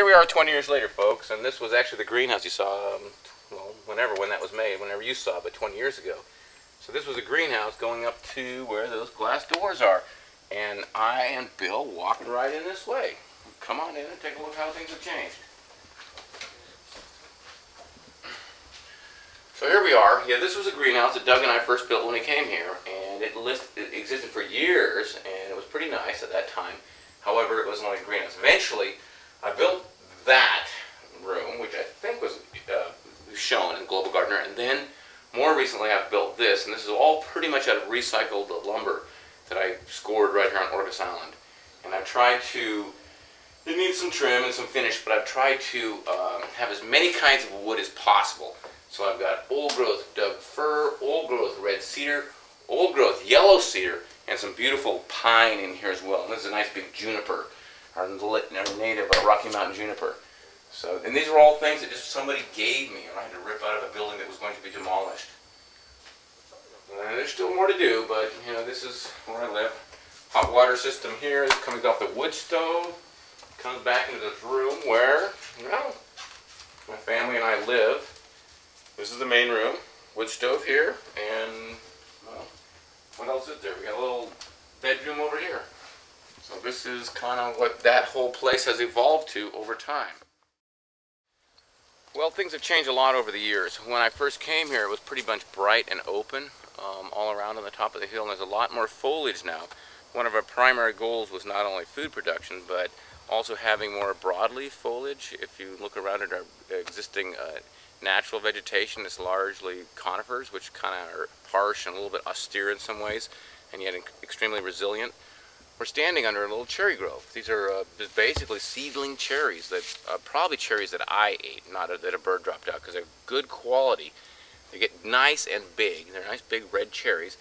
here we are 20 years later, folks, and this was actually the greenhouse you saw, um, well, whenever, when that was made, whenever you saw it, but 20 years ago. So this was a greenhouse going up to where those glass doors are. And I and Bill walked right in this way. Come on in and take a look how things have changed. So here we are. Yeah, this was a greenhouse that Doug and I first built when we came here, and it, list, it existed for years, and it was pretty nice at that time. However, it was only a greenhouse. Eventually, I built that room, which I think was uh, shown in Global Gardener, and then more recently I've built this, and this is all pretty much out of recycled lumber that I scored right here on Orcas Island. And I've tried to, it needs some trim and some finish, but I've tried to um, have as many kinds of wood as possible. So I've got old growth Doug fir, old growth red cedar, old growth yellow cedar, and some beautiful pine in here as well. And this is a nice big juniper, our native our Rocky Mountain juniper. So, and these are all things that just somebody gave me, and I had to rip out of a building that was going to be demolished. And there's still more to do, but you know, this is where I live. Hot water system here coming off the wood stove. Comes back into this room where, you know, my family and I live. This is the main room. Wood stove here, and well, what else is there? We got a little bedroom over here. So this is kind of what that whole place has evolved to over time. Well, things have changed a lot over the years. When I first came here, it was pretty much bright and open um, all around on the top of the hill, and there's a lot more foliage now. One of our primary goals was not only food production, but also having more broadleaf foliage. If you look around at our existing uh, natural vegetation, it's largely conifers, which kind of are harsh and a little bit austere in some ways, and yet extremely resilient. We're standing under a little cherry grove. These are uh, basically seedling cherries that uh, probably cherries that I ate, not a, that a bird dropped out, because they're good quality. They get nice and big. They're nice big red cherries.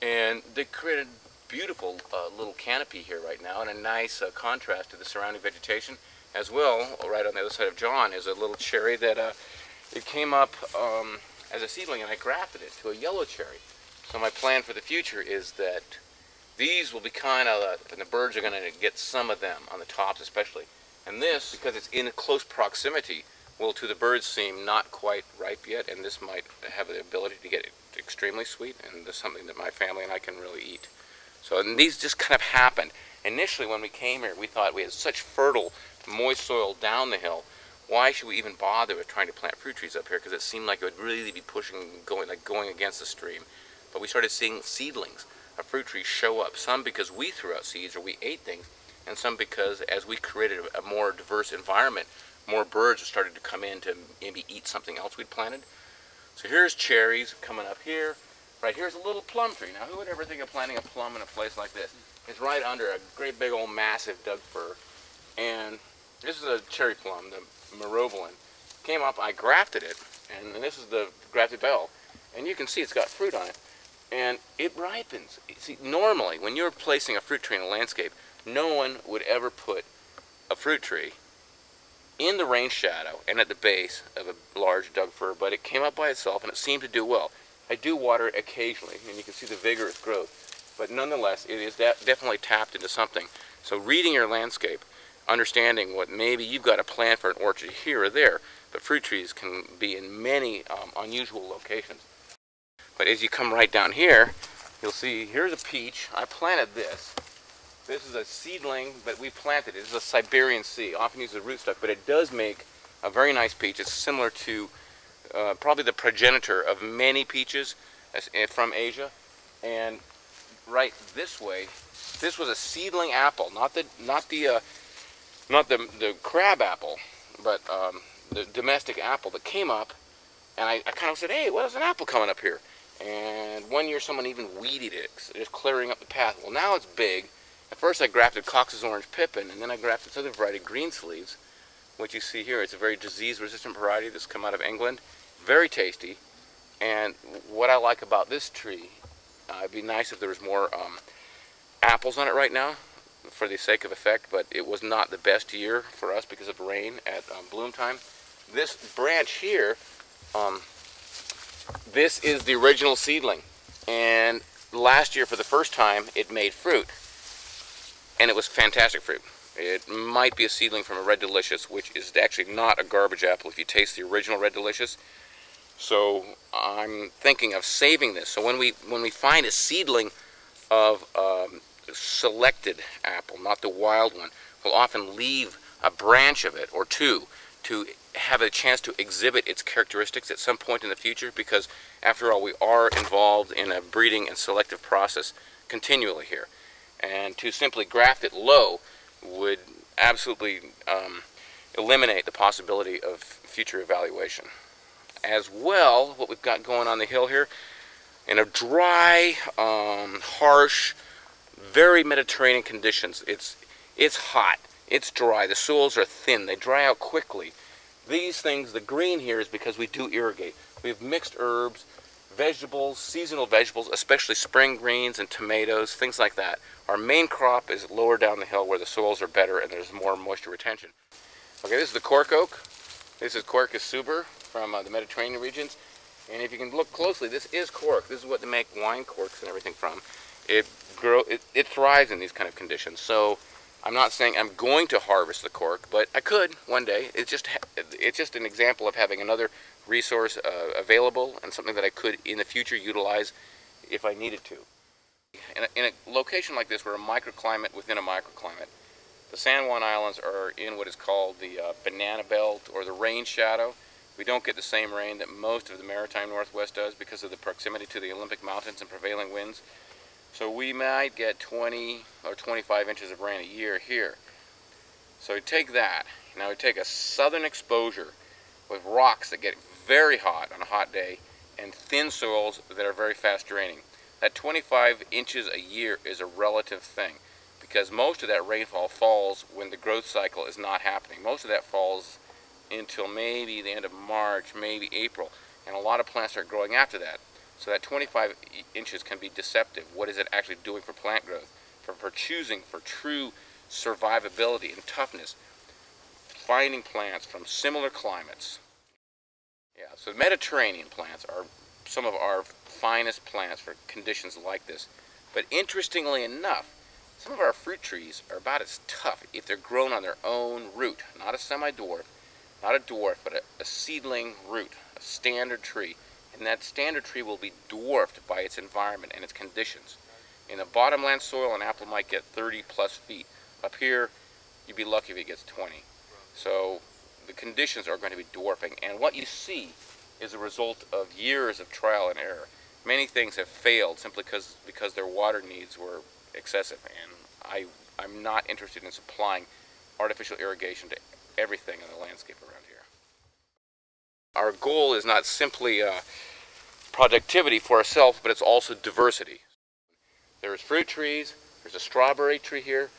And they create a beautiful uh, little canopy here right now and a nice uh, contrast to the surrounding vegetation. As well, right on the other side of John is a little cherry that uh, it came up um, as a seedling and I grafted it to a yellow cherry. So my plan for the future is that these will be kind of, uh, and the birds are going to get some of them on the tops especially. And this, because it's in close proximity, will to the birds seem not quite ripe yet, and this might have the ability to get extremely sweet, and this is something that my family and I can really eat. So and these just kind of happened. Initially, when we came here, we thought we had such fertile, moist soil down the hill. Why should we even bother with trying to plant fruit trees up here? Because it seemed like it would really be pushing, going like going against the stream. But we started seeing seedlings of fruit trees show up. Some because we threw out seeds or we ate things, and some because as we created a more diverse environment, more birds started to come in to maybe eat something else we'd planted. So here's cherries coming up here. Right here's a little plum tree. Now who would ever think of planting a plum in a place like this? It's right under a great big old massive Doug fir. And this is a cherry plum, the Myrobalan. Came up, I grafted it, and this is the grafted bell. And you can see it's got fruit on it. And it ripens. See, normally, when you're placing a fruit tree in a landscape, no one would ever put a fruit tree in the rain shadow and at the base of a large Doug fir, but it came up by itself and it seemed to do well. I do water it occasionally, and you can see the vigorous growth, but nonetheless, it is de definitely tapped into something. So reading your landscape, understanding what maybe you've got a plan for an orchard here or there, but fruit trees can be in many um, unusual locations. But as you come right down here, you'll see here's a peach. I planted this. This is a seedling, but we planted it. This is a Siberian C. Often uses rootstock, but it does make a very nice peach. It's similar to uh, probably the progenitor of many peaches eh, from Asia. And right this way, this was a seedling apple, not the not the uh, not the the crab apple, but um, the domestic apple that came up. And I, I kind of said, "Hey, what is an apple coming up here?" And one year, someone even weeded it, just clearing up the path. Well, now it's big at first I grafted Cox's Orange Pippin, and then I grafted this other variety, Greensleeves, which you see here. It's a very disease-resistant variety that's come out of England. Very tasty. And what I like about this tree, uh, it'd be nice if there was more um, apples on it right now for the sake of effect, but it was not the best year for us because of rain at um, bloom time. This branch here, um, this is the original seedling. And last year, for the first time, it made fruit and it was fantastic fruit. It might be a seedling from a Red Delicious, which is actually not a garbage apple if you taste the original Red Delicious. So I'm thinking of saving this. So when we when we find a seedling of um, selected apple, not the wild one, we'll often leave a branch of it or two to have a chance to exhibit its characteristics at some point in the future because after all we are involved in a breeding and selective process continually here and to simply graft it low would absolutely um, eliminate the possibility of future evaluation. As well, what we've got going on the hill here, in a dry, um, harsh, very Mediterranean conditions, it's, it's hot, it's dry, the soils are thin, they dry out quickly. These things, the green here is because we do irrigate. We have mixed herbs, vegetables, seasonal vegetables, especially spring greens and tomatoes, things like that. Our main crop is lower down the hill where the soils are better and there's more moisture retention. Okay, this is the cork oak. This is Quercus suber from uh, the Mediterranean regions. And if you can look closely, this is cork. This is what they make wine corks and everything from. It grow it, it thrives in these kind of conditions. So I'm not saying I'm going to harvest the cork, but I could one day. It's just it's just an example of having another resource uh, available and something that I could in the future utilize if I needed to. In a, in a location like this, we're a microclimate within a microclimate. The San Juan Islands are in what is called the uh, banana belt or the rain shadow. We don't get the same rain that most of the maritime Northwest does because of the proximity to the Olympic Mountains and prevailing winds. So we might get 20 or 25 inches of rain a year here. So we take that. Now we take a southern exposure with rocks that get very hot on a hot day and thin soils that are very fast draining. That 25 inches a year is a relative thing because most of that rainfall falls when the growth cycle is not happening. Most of that falls until maybe the end of March, maybe April, and a lot of plants start growing after that. So that 25 inches can be deceptive. What is it actually doing for plant growth? For, for choosing for true survivability and toughness, finding plants from similar climates yeah, so Mediterranean plants are some of our finest plants for conditions like this. But interestingly enough, some of our fruit trees are about as tough if they're grown on their own root, not a semi-dwarf, not a dwarf, but a, a seedling root, a standard tree. And that standard tree will be dwarfed by its environment and its conditions. In a bottomland soil, an apple might get 30 plus feet. Up here, you'd be lucky if it gets 20. So the conditions are going to be dwarfing. And what you see is a result of years of trial and error. Many things have failed simply because, because their water needs were excessive. And I, I'm not interested in supplying artificial irrigation to everything in the landscape around here. Our goal is not simply uh, productivity for ourselves, but it's also diversity. There's fruit trees, there's a strawberry tree here,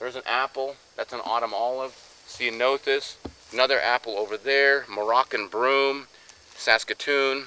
there's an apple, that's an autumn olive, ceanothus, Another apple over there, Moroccan broom, Saskatoon.